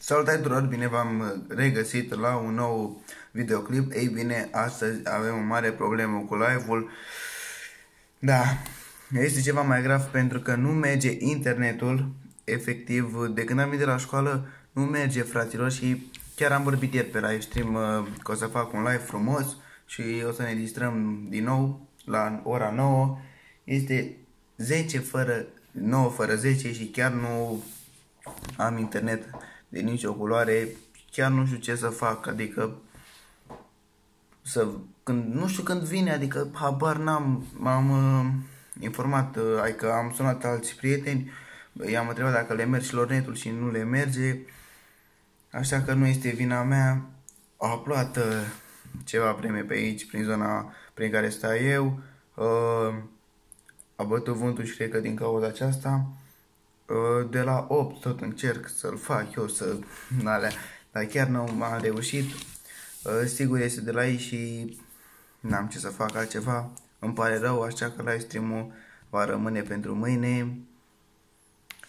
Salutare tuturor, bine v-am regăsit la un nou videoclip. Ei bine, astăzi avem o mare problemă cu live-ul. Da, este ceva mai grav pentru că nu merge internetul, efectiv, de când am venit de la școală, nu merge, fraților, și chiar am vorbit ieri pe live stream uh, că o să fac un live frumos și o să ne distrăm din nou la ora 9. Este 10 fără 9 fără 10 și chiar nu am internet de nicio culoare, chiar nu știu ce să fac, adică să, când, nu știu când vine, adică habar n-am, m-am uh, informat, uh, adică am sunat alți prieteni, i-am întrebat dacă le merge lor netul și nu le merge, așa că nu este vina mea, a luat uh, ceva premie pe aici, prin zona prin care sta eu, uh, a bătut vântul și cred că din cauza aceasta, Uh, de la 8 tot încerc să-l fac eu, să... Alea, dar chiar nu am reușit. Uh, sigur este de la ei și n-am ce să fac altceva. Îmi pare rău, așa că live stream-ul va rămâne pentru mâine.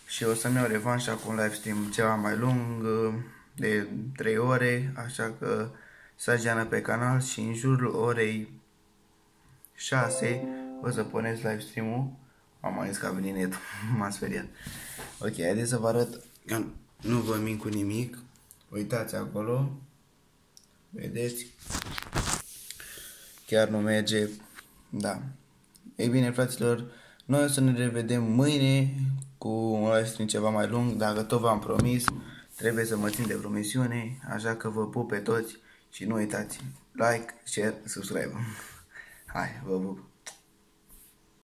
Și o să-mi iau revanșa cu un live stream ceva mai lung, uh, de 3 ore, așa că să geană pe canal și în jurul orei 6 o să puneți live stream-ul. Am mai zis că a venit net, m-a speriat. Ok, haideți să vă arăt că nu vă min cu nimic. Uitați acolo. Vedeți? Chiar nu merge. Da. Ei bine, fraților, noi o să ne revedem mâine cu un live stream ceva mai lung. Dacă tot v-am promis, trebuie să mă țin de promisiune. Așa că vă pup pe toți și nu uitați. Like, share, subscribe. Hai, vă pup.